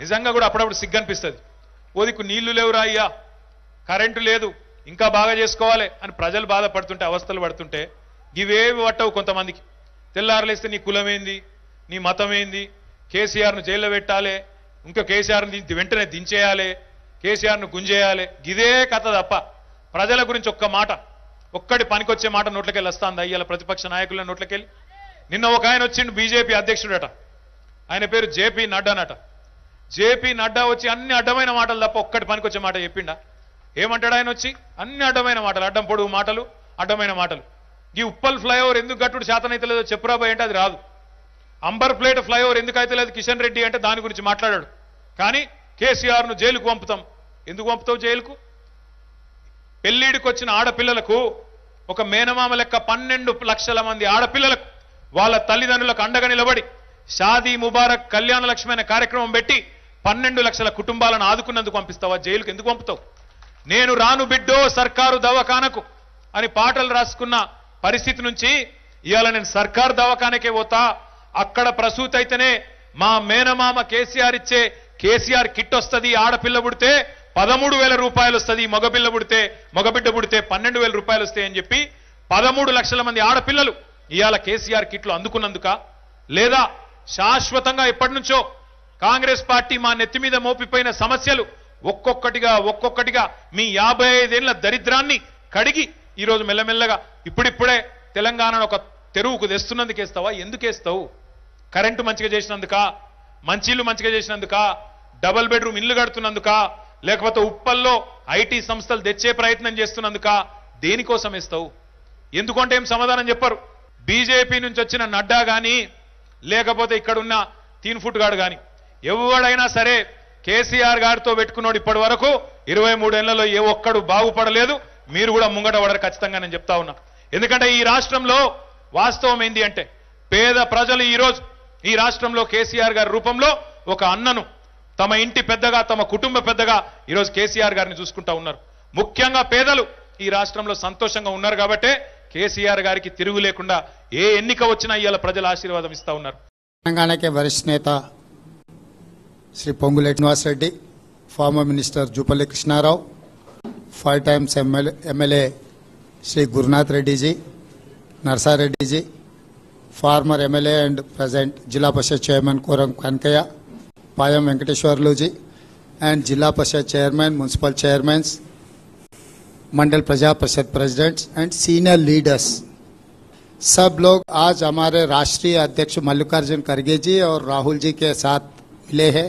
నిజంగా కూడా అప్పుడప్పుడు సిగ్గు అనిపిస్తుంది ఓదికు నీళ్ళు లేవురా అయ్యా? కరెంటు లేదు ఇంకా బాగా చేసుకోవాలి అని ప్రజలు బాధపడుతుంటే అవస్థలు పడుతుంటే ఇవేవి పట్టవు కొంతమందికి. తెల్లారలేస్తే నీ కులమేంది? నీ మతం ఏంది కేసీఆర్ను జైల్లో పెట్టాలి ఇంకా కేసీఆర్ను దించి వెంటనే దించేయాలి కేసీఆర్ను గుంజేయాలి. ఇదే కథ తప్ప. ప్రజల గురించి ఒక్క మాట ఒక్కటి పనికొచ్చే మాట నోట్లకెళ్ళి వస్తాంది? అయ్యాల ప్రతిపక్ష నాయకుల నోట్లకెళ్ళి. నిన్న ఒక ఆయన వచ్చిండు బీజేపీ అధ్యక్షుడట. ఆయన పేరు జేపీ నడ్డానట. జేపీ నడ్డా వచ్చి అన్ని అడ్డమైన మాటలు తప్ప ఒక్కటి పనికొచ్చే మాట చెప్పిండా? ఏమంటాడు ఆయన వచ్చి? అన్ని అడ్డమైన మాటలు అడ్డం పొడుగు మాటలు అడ్డమైన మాటలు. ఈ ఉప్పల్ ఫ్లైఓవర్ ఎందుకు గట్టుడు శాతనైతే లేదో చెప్పురాబాయ్ అంటే అది రాదు. అంబర్ ప్లేట్ ఫ్లైఓవర్ ఎందుకు అయితే లేదు కిషన్ రెడ్డి అంటే దాని గురించి మాట్లాడాడు. కానీ కేసీఆర్ను జైలుకు పంపుతాం. ఎందుకు పంపుతావు జైలుకు? పెళ్ళిడికి వచ్చిన ఆడపిల్లలకు ఒక మేనమామ లెక్క పన్నెండు లక్షల మంది ఆడపిల్లలకు వాళ్ళ తల్లిదండ్రులకు అండగా నిలబడి షాదీ ముబారక్ కళ్యాణ లక్ష్మి కార్యక్రమం పెట్టి పన్నెండు లక్షల కుటుంబాలను ఆదుకున్నందుకు పంపిస్తావా? జైలుకు ఎందుకు పంపుతావు? నేను రాను బిడ్డో సర్కారు దవాఖానకు అని పాటలు రాసుకున్న పరిస్థితి నుంచి ఇవాళ నేను సర్కారు దవాఖానకే పోతా. అక్కడ ప్రసూతి అయితేనే మా మేనమామ కేసీఆర్ ఇచ్చే కేసీఆర్ కిట్ వస్తుంది ఆడపిల్ల పుడితే పదమూడు వేల రూపాయలు వస్తుంది మగపిల్ల పుడితే మగబిడ్డ పుడితే పన్నెండు వేల రూపాయలు వస్తాయి అని చెప్పి పదమూడు లక్షల మంది ఆడపిల్లలు ఇవాళ కేసీఆర్ కిట్లు అందుకున్నందుక లేదా శాశ్వతంగా ఎప్పటి నుంచో కాంగ్రెస్ పార్టీ మా నెత్తి మీద మోపిపోయిన సమస్యలు ఒక్కొక్కటిగా ఒక్కొక్కటిగా మీ యాభై ఐదేళ్ళ దరిద్రాన్ని కడిగి ఈరోజు మెల్లమెల్లగా ఇప్పుడిప్పుడే తెలంగాణను ఒక తెరువుకు తెస్తున్నందుకేస్తావా ఎందుకేస్తావు కరెంటు మంచిగా చేసినందుక? మంచిళ్ళు మంచిగా చేసినందుక? డబల్ బెడ్రూమ్ ఇల్లు కడుతున్నందుక? లేకపోతే ఉప్పల్లో ఐటీ సంస్థలు తెచ్చే ప్రయత్నం చేస్తున్నందుక? దేనికోసం ఇస్తావు ఎందుకంటే ఏం సమాధానం చెప్పరు? బీజేపీ నుంచి వచ్చిన నడ్డా కానీ లేకపోతే ఇక్కడున్న తీన్ ఫుట్ గాడు కానీ ఎవడైనా సరే కేసీఆర్ గారితో పెట్టుకున్నాడు ఇప్పటి వరకు ఇరవై మూడేళ్ళలో ఏ ఒక్కడు బాగుపడలేదు. మీరు కూడా ముంగట పడరు ఖచ్చితంగా నేను చెప్తా ఉన్నా. ఎందుకంటే ఈ రాష్ట్రంలో వాస్తవం ఏంటి అంటే పేద ప్రజలు ఈరోజు ఈ రాష్ట్రంలో కేసీఆర్ గారి రూపంలో ఒక అన్నను తమ ఇంటి పెద్దగా తమ కుటుంబ పెద్దగా ఈరోజు కేసీఆర్ గారిని చూసుకుంటా ఉన్నారు. ముఖ్యంగా పేదలు ఈ రాష్ట్రంలో సంతోషంగా ఉన్నారు కాబట్టే కేసీఆర్ గారికి తిరుగు లేకుండా ఏ ఎన్నిక వచ్చినా ఇవాళ ప్రజల ఆశీర్వాదం ఇస్తా ఉన్నారు. తెలంగాణకే వరిష్ఠ నేత Shri Pongule Srinivas Reddy former minister Jupalli Krishnarao five times MLA Shri Gurunath Reddy ji Narsa Reddy ji former MLA and present Zilla Parishad chairman Koram Kanakaiah Payam Venkateswarlu ji and Zilla Parishad chairman municipal chairman मंडल प्रजा परिषद presidents and senior leaders सब लोग आज हमारे राष्ट्रीय अध्यक्ष मल्लिकार्जुन खड़गे जी और राहुल जी के साथ मिले हैं।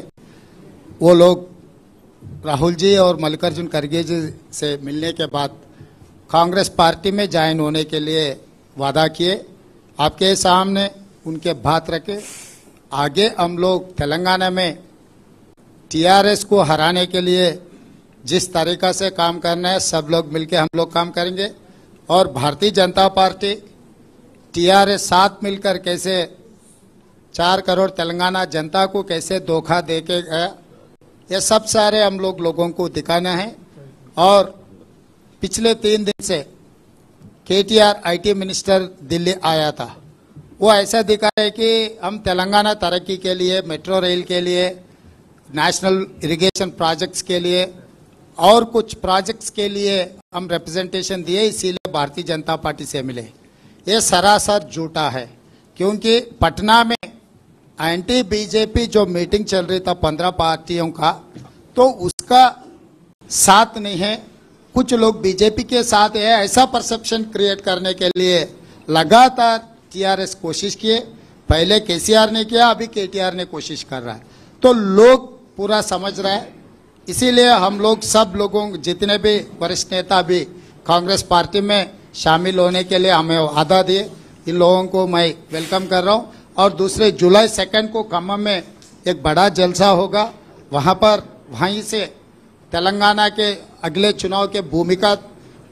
वो लोग राहुल जी और मल्लिकार्जुन खड़गे जी से मिलने के बाद कांग्रेस पार्टी में ज्वाइन होने के लिए वादा किए। आपके सामने उनके बात रखे। आगे हम लोग तेलंगाना में टीआरएस को हराने के लिए जिस तरीका से काम करना है, सब लोग मिलकर हम लोग काम करेंगे। और भारतीय जनता पार्टी टीआरएस साथ मिलकर कैसे चार करोड़ तेलंगाना जनता को कैसे धोखा दे के गया ये सब सारे हम लोग लोगों को दिखाना है। और पिछले तीन दिन से केटीआर आईटी मिनिस्टर दिल्ली आया था। वो ऐसा दिखा है कि हम तेलंगाना तरक्की के लिए, मेट्रो रेल के लिए, नेशनल इरिगेशन प्रोजेक्ट्स के लिए और कुछ प्रोजेक्ट्स के लिए हम रिप्रेजेंटेशन दिए, इसीलिए भारतीय जनता पार्टी से मिले। ये सरासर झूठा है, क्योंकि पटना में एंटी बीजेपी जो मीटिंग चल रही था पंद्रह पार्टियों का तो उसका साथ नहीं है। कुछ लोग बीजेपी के साथ है, ऐसा परसेप्शन क्रिएट करने के लिए लगातार टीआरएस कोशिश किए। पहले केसीआर ने किया, अभी केटीआर ने कोशिश कर रहा है। तो लोग पूरा समझ रहे हैं। इसीलिए हम लोग सब लोगों, जितने भी वरिष्ठ नेता भी कांग्रेस पार्टी में शामिल होने के लिए हमें वादा दिए, इन लोगों को मैं वेलकम कर रहा हूँ। और दूसरे जुलाई सेकंड को खम्मम में एक बड़ा जलसा होगा। वहाँ पर, वहीं से तेलंगाना के अगले चुनाव के भूमिका,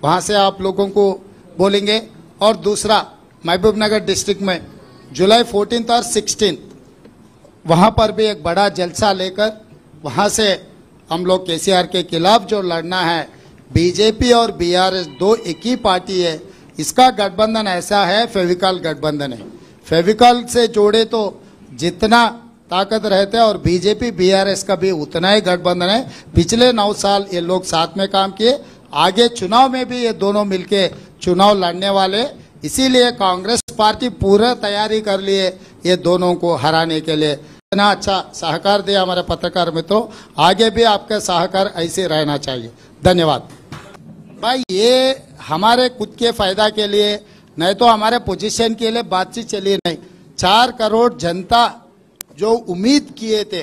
वहाँ से आप लोगों को बोलेंगे। और दूसरा, महबूब नगर डिस्ट्रिक्ट में जुलाई फोर्टीन और सिक्सटीन वहाँ पर भी एक बड़ा जलसा लेकर, वहाँ से हम लोग केसीआर के खिलाफ जो लड़ना है, बीजेपी और बीआरएस दो एक ही पार्टी है, इसका गठबंधन ऐसा है, फेविकॉल गठबंधन है। फेविकॉल से जोड़े तो जितना ताकत रहते हैं और बीजेपी, बीआरएस का भी उतना ही गठबंधन है। पिछले नौ साल ये लोग साथ में काम किए। आगे चुनाव में भी ये दोनों मिलके चुनाव लड़ने वाले। इसीलिए कांग्रेस पार्टी पूरा तैयारी कर लिए ये दोनों को हराने के लिए। इतना अच्छा सहकार दिया हमारे पत्रकार मित्रों। आगे भी आपका सहकार ऐसे रहना चाहिए। धन्यवाद। भाई, ये हमारे खुद के फ़ायदा के लिए नहीं तो हमारे पोजीशन के लिए बातचीत चली नहीं। चार करोड़ जनता जो उम्मीद किए थे,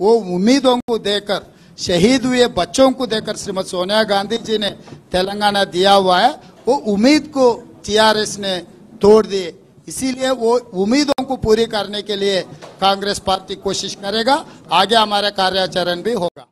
वो उम्मीदों को देकर, शहीद हुए बच्चों को देकर श्रीमती सोनिया गांधी जी ने तेलंगाना दिया हुआ है, वो उम्मीद को टीआरएस ने तोड़ दिए। इसीलिए वो उम्मीदों को पूरी करने के लिए कांग्रेस पार्टी कोशिश करेगा। आगे हमारा कार्याचरण भी होगा।